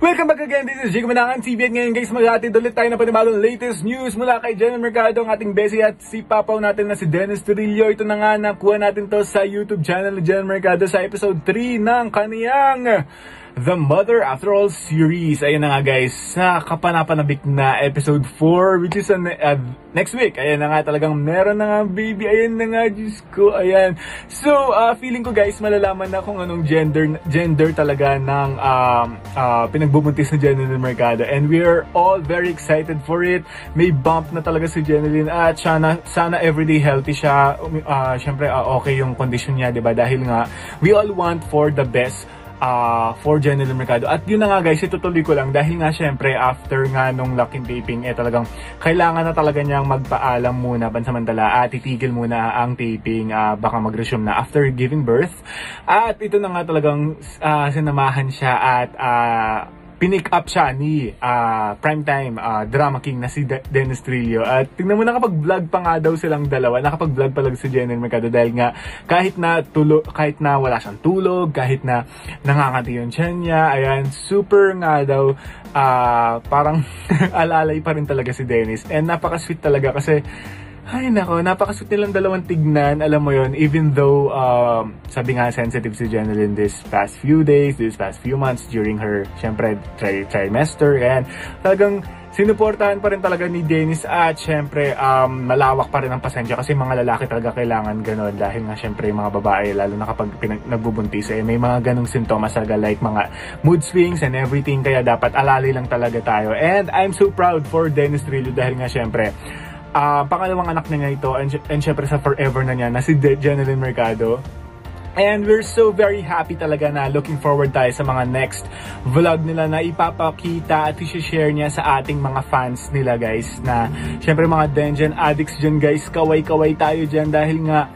Welcome back again, this is Jake Manangan TV at ngayon guys maghatid ulit tayo ng panibagong latest news mula kay Jenna Mercado ang ating besi at si papaw natin na si Dennis Turillo. Ito na nga nakuha natin to sa YouTube channel ni Jenna Mercado sa episode 3 ng kaniyang The Mother After All series. Ayan na nga guys, sa kapanapanabik na episode 4 which is uh, uh, next week. Ayan na nga talagang meron na nga baby. Ayan na nga, Diyos ko. Ayan. So, uh, feeling ko guys, malalaman na kung anong gender gender talaga ng um, uh, pinagbubuntis na Jeneline Mercado. And we are all very excited for it. May bump na talaga si Jeneline at sana, sana everyday healthy siya. Uh, Siyempre, uh, okay yung condition niya, di ba? Dahil nga, we all want for the best uh, for General Mercado. At yun na nga guys, itutuloy ko lang dahil nga syempre after nga nung locking taping, eh talagang kailangan na talaga niyang magpaalam muna pansamantala at titigil muna ang taping, uh, baka mag-resume na after giving birth. At ito na nga talagang uh, sinamahan siya at uh, pinick up siya ni uh, primetime uh, drama king na si De- Dennis Trillo. At tingnan mo, nakapag-vlog pa nga daw silang dalawa. Nakapag-vlog pa lang si Jenny Mercado dahil nga kahit na tulo, kahit na wala siyang tulog, kahit na nanganganti yung tiyan niya, ayan, super nga daw uh, parang alalay pa rin talaga si Dennis. And napaka-sweet talaga kasi ay nako, napakasweet nilang dalawang tignan, alam mo yon even though um, sabi nga sensitive si Jeneline this past few days, this past few months during her, syempre, tri trimester, and talagang sinuportahan pa rin talaga ni Dennis at syempre um, malawak pa rin ang pasensya kasi mga lalaki talaga kailangan ganon dahil nga syempre mga babae lalo na kapag nagbubuntis eh, may mga ganong sintomas talaga like mga mood swings and everything kaya dapat alali lang talaga tayo. And I'm so proud for Dennis Trillo dahil nga syempre uh, pangalawang anak niya ito and, and syempre sa forever na niya na si Jeneline Mercado. And we're so very happy talaga na looking forward tayo sa mga next vlog nila na ipapakita at i-share niya sa ating mga fans nila guys na syempre mga Dungeon addicts dyan guys kaway-kaway tayo dyan dahil nga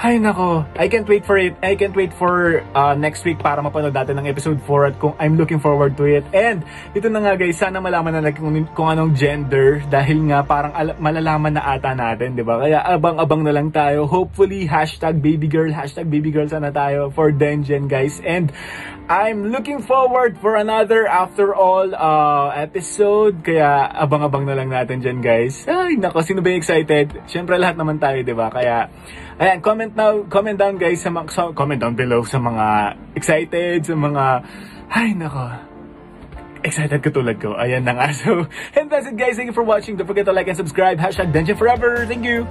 ay nako, I can't wait for it. I can't wait for uh, next week para mapanood natin ng episode 4 at kung I'm looking forward to it. And ito na nga guys, sana malaman na kung, kung anong gender dahil nga parang malalaman na ata natin, di ba? Kaya abang-abang na lang tayo. Hopefully, hashtag baby girl, hashtag baby girl sana tayo for Dengen guys. And I'm looking forward for another after all uh, episode. Kaya abang-abang na lang natin dyan guys. Ay nako, sino ba excited? Siyempre lahat naman tayo, di ba? Kaya Ayan, comment now, comment down guys sa mga, so, comment down below sa mga excited, sa mga, ay nako, excited katulad ko. Ayan na nga. So, and that's it guys. Thank you for watching. Don't forget to like and subscribe. Hashtag Dungeon Forever. Thank you.